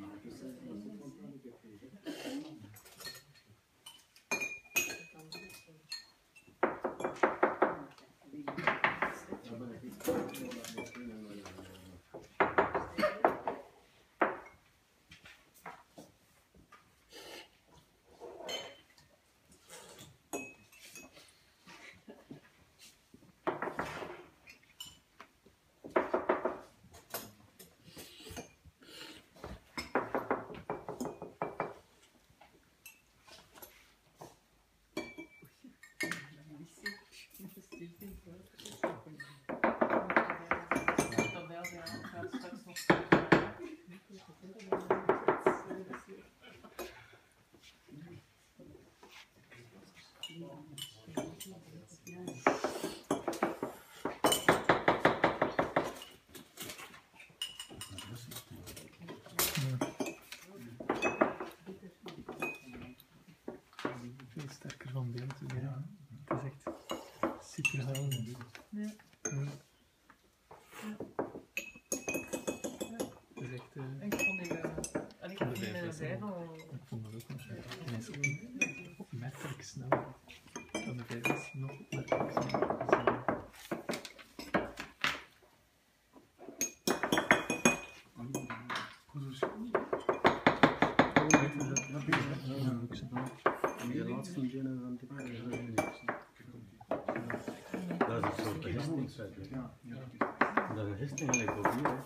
Marcus. Veel sterker van beeld weer. Ja. Het is echt super helder. Ja. Ja. Het is echt... eh, Ik vond die, eh, ik vond eh, ik vond dat ook nog. Ook opmerkelijk snel. Van de vijf is nog opmerkelijk. Dus, eh, ja, Dat is een soort gistingsfeit. Dat is een gisting gelijk ook hier.